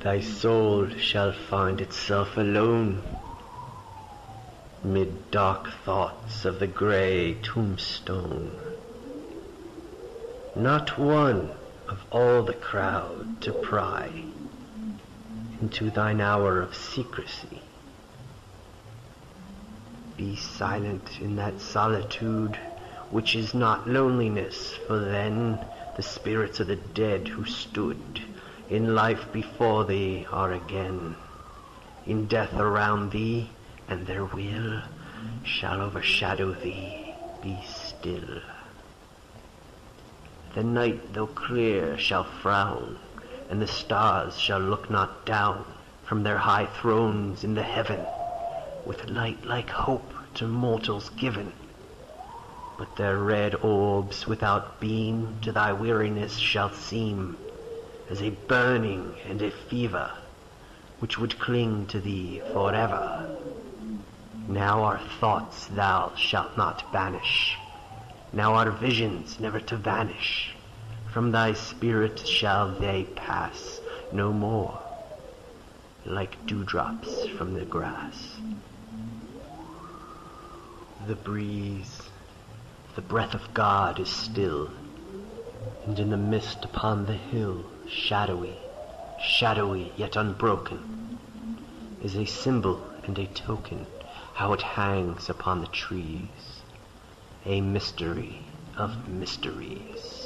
thy soul shall find itself alone mid dark thoughts of the grey tombstone. Not one of all the crowd to pry into thine hour of secrecy. Be silent in that solitude which is not loneliness, for then the spirits of the dead who stood in life before thee are again, in death around thee, and their will shall overshadow thee. Be still. The night, though clear, shall frown, and the stars shall look not down from their high thrones in the heaven, with light like hope to mortals given. But their red orbs without beam to thy weariness shall seem as a burning and a fever which would cling to thee forever. Now our thoughts thou shalt not banish, now our visions never to vanish. From thy spirit shall they pass no more, like dewdrops from the grass. The breeze, the breath of God is still, and in the mist upon the hill, shadowy, shadowy yet unbroken, is a symbol and a token how it hangs upon the trees, a mystery of mysteries.